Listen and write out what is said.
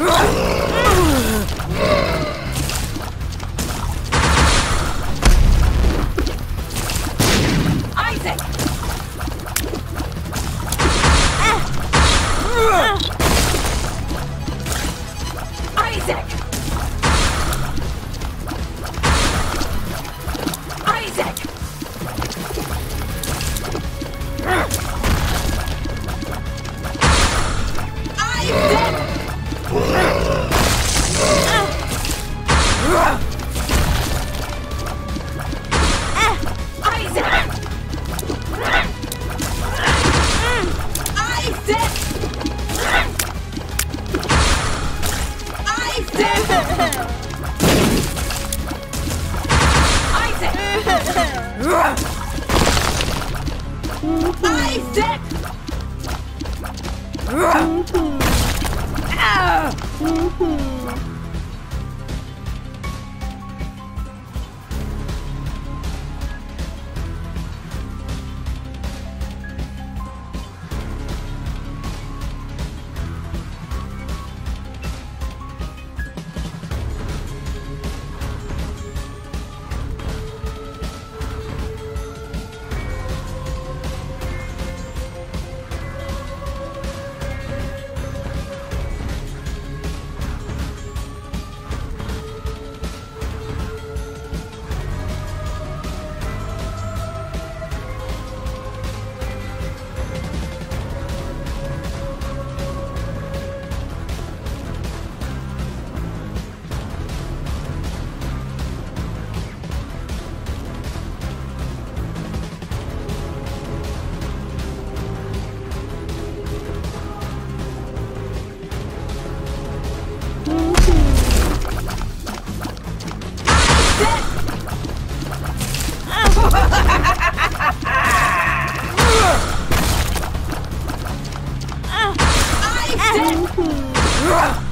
Ugh! sick! Isaac! Isaac! I'm!